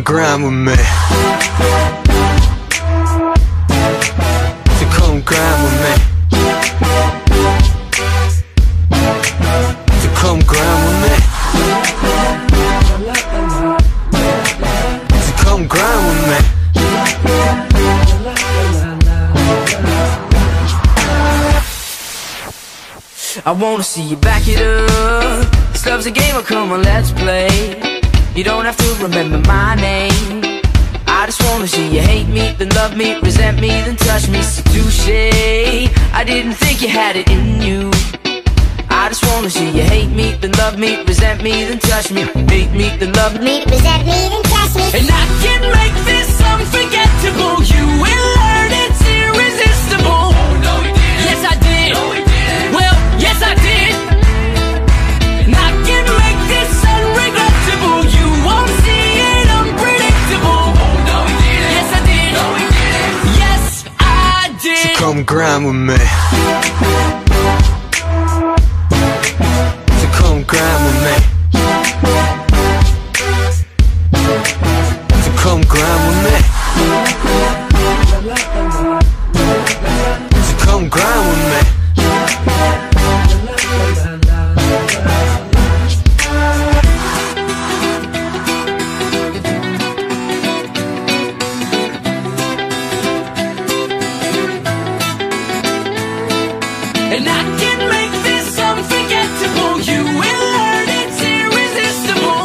grind with me. So come grind with me. So come grind with me. So come grind with me. I wanna see you back it up. This love's a game, come on, let's play. You don't have to remember my name. I just wanna see you hate me, then love me, resent me, then touch me. So touche. I didn't think you had it in you. I just wanna see you hate me, then love me, resent me, then touch me. Hate me, then love me. Resent me, then trust me. And I can make come grind with me. And I can make this unforgettable. You will learn it's irresistible.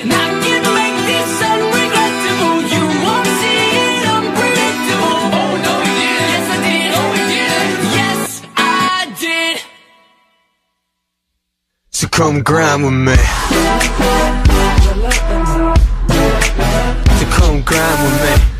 And I can make this unregrettable. You won't see it unpredictable. Oh no, he did. Yes, I did. No, he did. Yes, I did. So come grind with me. So come grind with me.